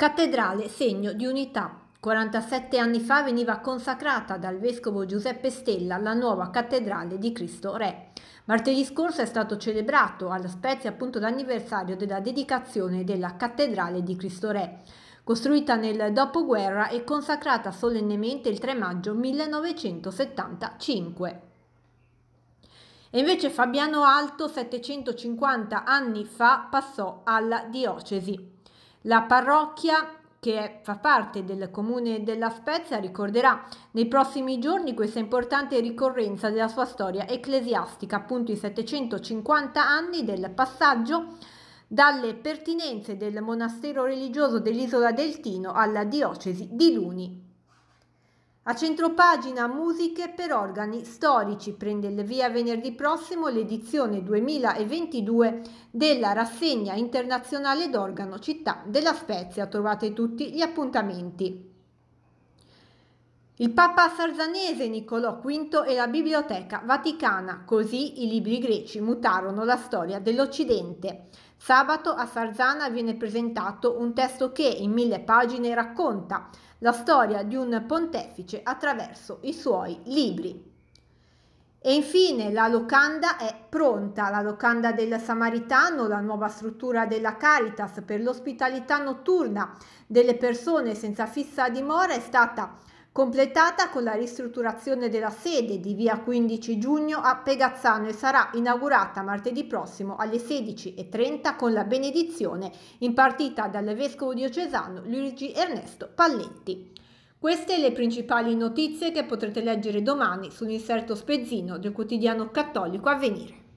Cattedrale, segno di unità. 47 anni fa veniva consacrata dal vescovo Giuseppe Stella la nuova cattedrale di Cristo Re. Martedì scorso è stato celebrato alla Spezia appunto l'anniversario della dedicazione della cattedrale di Cristo Re, costruita nel dopoguerra e consacrata solennemente il 3 maggio 1975. E invece Fabiano Alto 750 anni fa passò alla diocesi. La parrocchia che fa parte del comune della Spezia ricorderà nei prossimi giorni questa importante ricorrenza della sua storia ecclesiastica, appunto i 750 anni del passaggio dalle pertinenze del monastero religioso dell'isola del Tino alla diocesi di Luni. A centropagina Musiche per organi storici prende il via venerdì prossimo l'edizione 2022 della rassegna internazionale d'organo Città della Spezia. Trovate tutti gli appuntamenti. Il Papa Sarzanese Niccolò V e la Biblioteca Vaticana, così i libri greci mutarono la storia dell'Occidente. Sabato a Sarzana viene presentato un testo che in mille pagine racconta la storia di un pontefice attraverso i suoi libri. E infine la locanda è pronta, la locanda del Samaritano, la nuova struttura della Caritas per l'ospitalità notturna delle persone senza fissa dimora è stata completata con la ristrutturazione della sede di via 15 giugno a Pegazzano e sarà inaugurata martedì prossimo alle 16.30 con la benedizione impartita dal vescovo diocesano Luigi Ernesto Palletti. Queste le principali notizie che potrete leggere domani sull'inserto spezzino del quotidiano cattolico Avvenire.